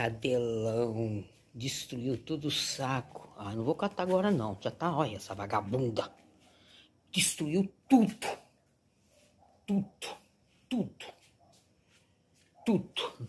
cadelão. Destruiu todo o saco. Ah, não vou catar agora não. Já tá, olha essa vagabunda. Destruiu tudo. Tudo. Tudo. Tudo.